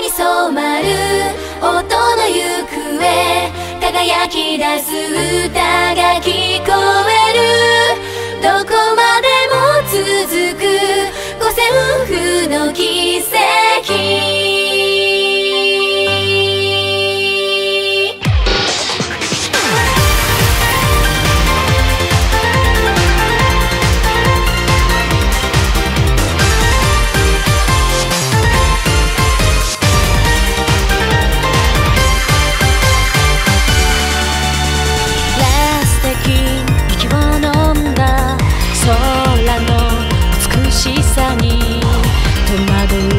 に染まる音の行方輝き出す歌が聞こえ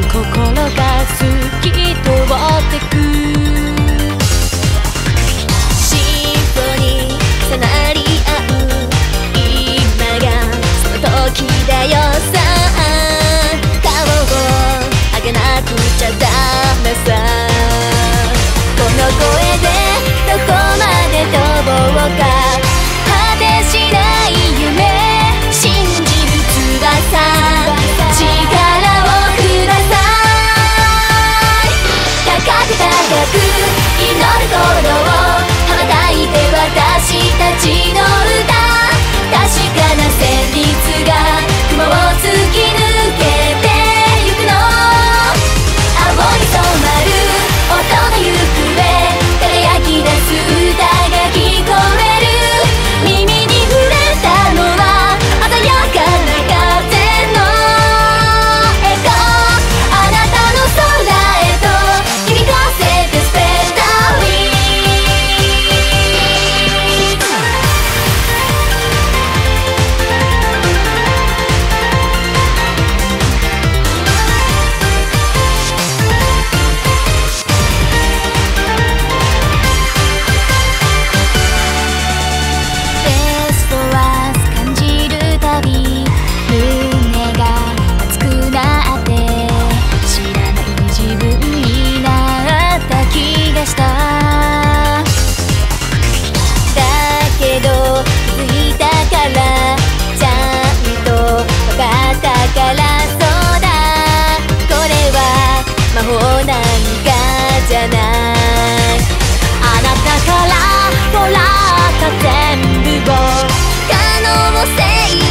心が透き通ってく全部を。可能性